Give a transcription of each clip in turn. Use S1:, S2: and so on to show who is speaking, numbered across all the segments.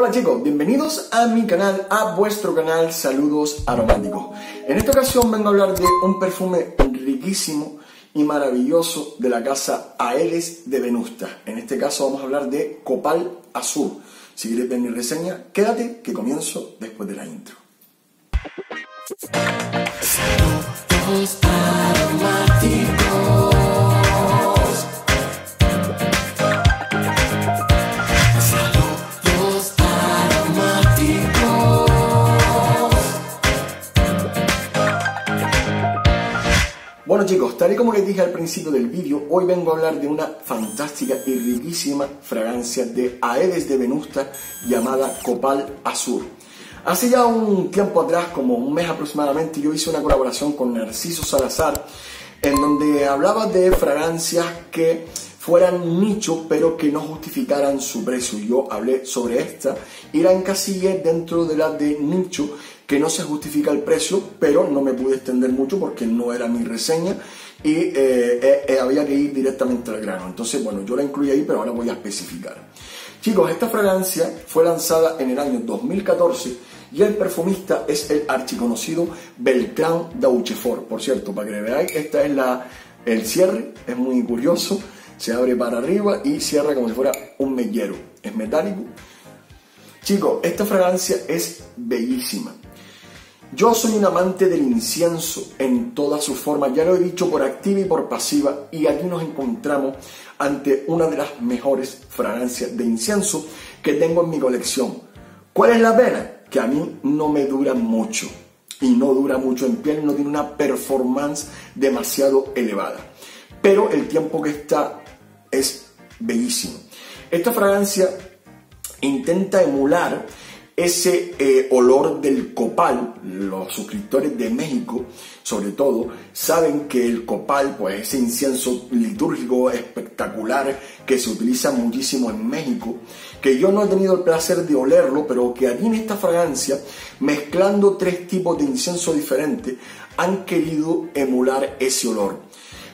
S1: Hola chicos, bienvenidos a mi canal, a vuestro canal Saludos Aromáticos. En esta ocasión vengo a hablar de un perfume riquísimo y maravilloso de la casa Aeles de Venusta. En este caso vamos a hablar de Copal Azul. Si quieres ver mi reseña, quédate que comienzo después de la intro. Saludos aromáticos. Bueno chicos, tal y como les dije al principio del vídeo, hoy vengo a hablar de una fantástica y riquísima fragancia de Aedes de Venusta llamada Copal Azul. Hace ya un tiempo atrás, como un mes aproximadamente, yo hice una colaboración con Narciso Salazar en donde hablaba de fragancias que fueran nicho pero que no justificaran su precio. Yo hablé sobre esta y la encasillé dentro de la de nicho que no se justifica el precio, pero no me pude extender mucho porque no era mi reseña y eh, eh, eh, había que ir directamente al grano. Entonces, bueno, yo la incluí ahí, pero ahora voy a especificar. Chicos, esta fragancia fue lanzada en el año 2014 y el perfumista es el archiconocido Beltrán Dauchefort. Por cierto, para que veáis, esta es la, el cierre, es muy curioso, se abre para arriba y cierra como si fuera un mellero, es metálico. Chicos, esta fragancia es bellísima. Yo soy un amante del incienso en todas sus formas, ya lo he dicho por activa y por pasiva, y aquí nos encontramos ante una de las mejores fragancias de incienso que tengo en mi colección. ¿Cuál es la pena? Que a mí no me dura mucho, y no dura mucho en piel, no tiene una performance demasiado elevada. Pero el tiempo que está es bellísimo. Esta fragancia intenta emular ese eh, olor del copal, los suscriptores de México, sobre todo, saben que el copal, pues ese incienso litúrgico espectacular que se utiliza muchísimo en México, que yo no he tenido el placer de olerlo, pero que aquí en esta fragancia, mezclando tres tipos de incienso diferentes, han querido emular ese olor.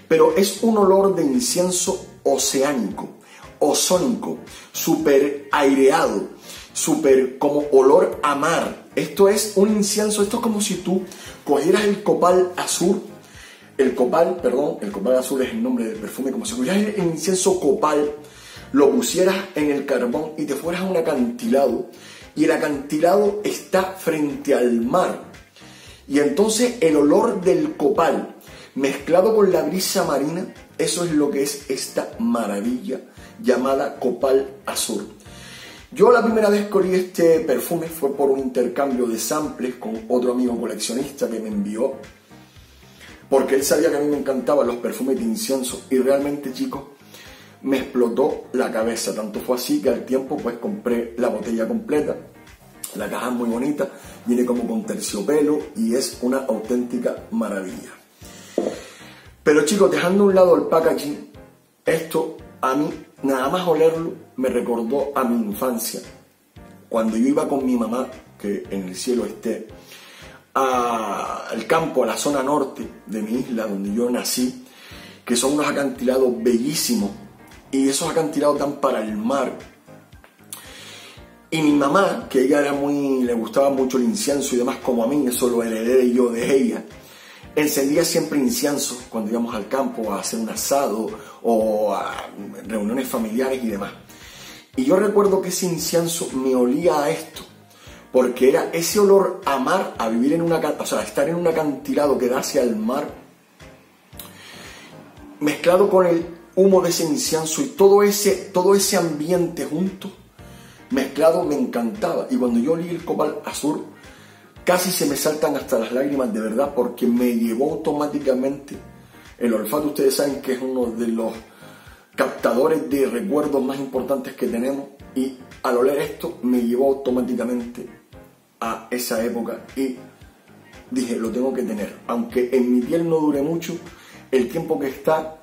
S1: Pero es un olor de incienso oceánico, ozónico, súper aireado, súper como olor a mar. Esto es un incienso, esto es como si tú cogieras el copal azul, el copal, perdón, el copal azul es el nombre del perfume, como si cogieras el incienso copal, lo pusieras en el carbón y te fueras a un acantilado, y el acantilado está frente al mar. Y entonces el olor del copal mezclado con la brisa marina, eso es lo que es esta maravilla llamada copal azul. Yo la primera vez que olí este perfume fue por un intercambio de samples con otro amigo coleccionista que me envió, porque él sabía que a mí me encantaban los perfumes de incienso y realmente chicos me explotó la cabeza, tanto fue así que al tiempo pues compré la botella completa, la caja es muy bonita, viene como con terciopelo y es una auténtica maravilla. Pero chicos, dejando a un lado el packaging, esto a mí nada más olerlo me recordó a mi infancia, cuando yo iba con mi mamá, que en el cielo esté, al campo, a la zona norte de mi isla, donde yo nací, que son unos acantilados bellísimos, y esos acantilados dan para el mar. Y mi mamá, que ella era muy, le gustaba mucho el incienso y demás, como a mí, eso lo heredé yo de ella, encendía siempre incienso cuando íbamos al campo a hacer un asado o a reuniones familiares y demás. Y yo recuerdo que ese incienso me olía a esto, porque era ese olor a mar, a vivir en una, o sea, estar en un acantilado que da hacia el mar, mezclado con el humo de ese incienso y todo ese, todo ese ambiente junto, mezclado me encantaba. Y cuando yo olí el copal azul, casi se me saltan hasta las lágrimas de verdad, porque me llevó automáticamente el olfato. Ustedes saben que es uno de los captadores de recuerdos más importantes que tenemos y al oler esto me llevó automáticamente a esa época y dije, lo tengo que tener. Aunque en mi piel no dure mucho, el tiempo que está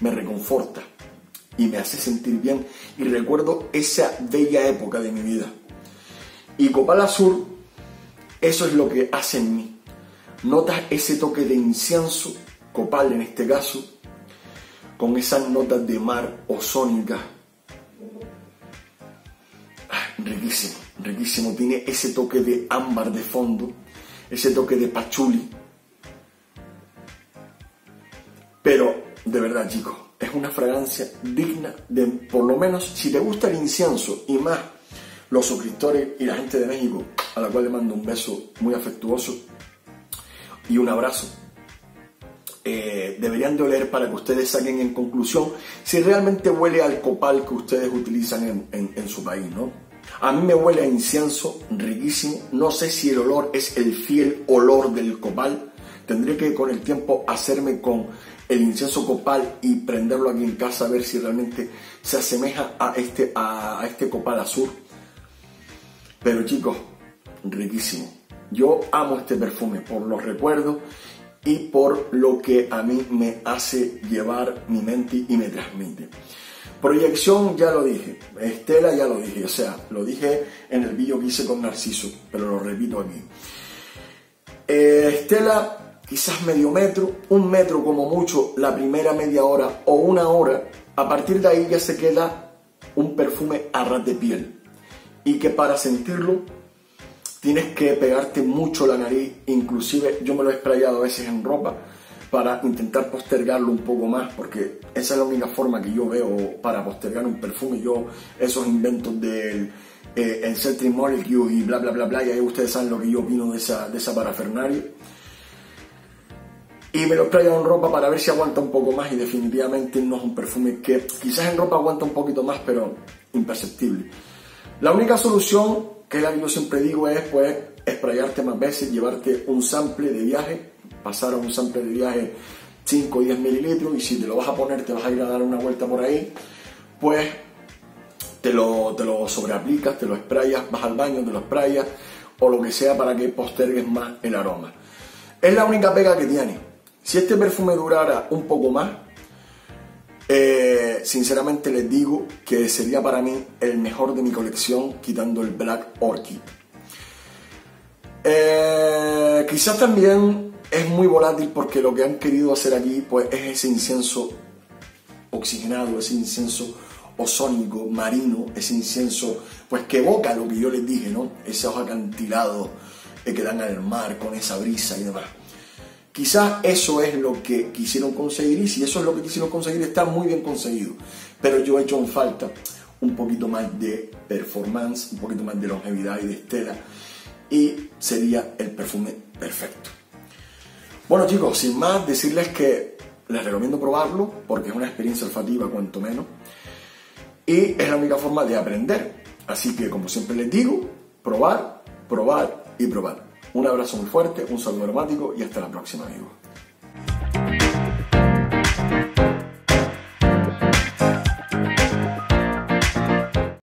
S1: me reconforta y me hace sentir bien y recuerdo esa bella época de mi vida. Y Copal Azul, eso es lo que hace en mí. Notas ese toque de incienso, copal en este caso, con esas notas de mar ozónicas. riquísimo, riquísimo. Tiene ese toque de ámbar de fondo, ese toque de pachuli. Pero, de verdad, chicos, es una fragancia digna de, por lo menos, si te gusta el incienso y más los suscriptores y la gente de México, a la cual le mando un beso muy afectuoso y un abrazo. Eh, deberían de oler para que ustedes saquen en conclusión si realmente huele al copal que ustedes utilizan en, en su país, ¿no? A mí me huele a incienso riquísimo. No sé si el olor es el fiel olor del copal. Tendré que con el tiempo hacerme con el incienso copal y prenderlo aquí en casa a ver si realmente se asemeja a este, a, este copal azul. Pero chicos, riquísimo. Yo amo este perfume por los recuerdos y por lo que a mí me hace llevar mi mente y me transmite. Proyección ya lo dije, Estela ya lo dije, o sea, lo dije en el vídeo que hice con Narciso, pero lo repito aquí. Eh, Estela quizás medio metro, un metro como mucho la primera media hora o una hora, a partir de ahí ya se queda un perfume a ras de piel. Y que para sentirlo tienes que pegarte mucho la nariz, inclusive yo me lo he sprayado a veces en ropa para intentar postergarlo un poco más, porque esa es la única forma que yo veo para postergar un perfume. Yo, esos inventos del eh, Molecule y bla bla bla bla, y ahí ustedes saben lo que yo opino de esa, de esa parafernalia y me lo traigo en ropa para ver si aguanta un poco más y definitivamente no es un perfume que quizás en ropa aguanta un poquito más pero imperceptible. La única solución, que es la que yo siempre digo, es pues esprayarte más veces, llevarte un sample de viaje, pasar a un sample de viaje 5 o 10 mililitros y si te lo vas a poner, te vas a ir a dar una vuelta por ahí, pues te lo, te lo sobreaplicas, te lo sprayas, vas al baño, te lo sprayas o lo que sea para que postergues más el aroma. Es la única pega que tiene. Si este perfume durara un poco más, eh, sinceramente les digo que sería para mí el mejor de mi colección, quitando el Black Orchid. Eh, quizás también es muy volátil porque lo que han querido hacer aquí pues, es ese incienso oxigenado, ese incienso ozónico, marino, ese incienso pues que evoca lo que yo les dije, ¿no? Esos acantilados que dan al mar con esa brisa y demás. Quizás eso es lo que quisieron conseguir y si eso es lo que quisieron conseguir está muy bien conseguido. Pero yo he hecho en falta un poquito más de performance, un poquito más de longevidad y de estela y sería el perfume perfecto. Bueno chicos, sin más decirles que les recomiendo probarlo porque es una experiencia olfativa cuanto menos y es la única forma de aprender. Así que como siempre les digo, probar, probar y probar. Un abrazo muy fuerte, un saludo aromático y hasta la próxima, amigos.